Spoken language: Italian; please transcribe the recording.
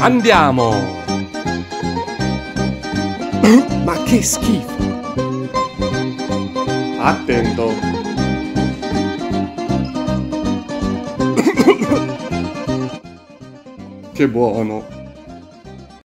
Andiamo! Ma che schifo! Attento! che buono!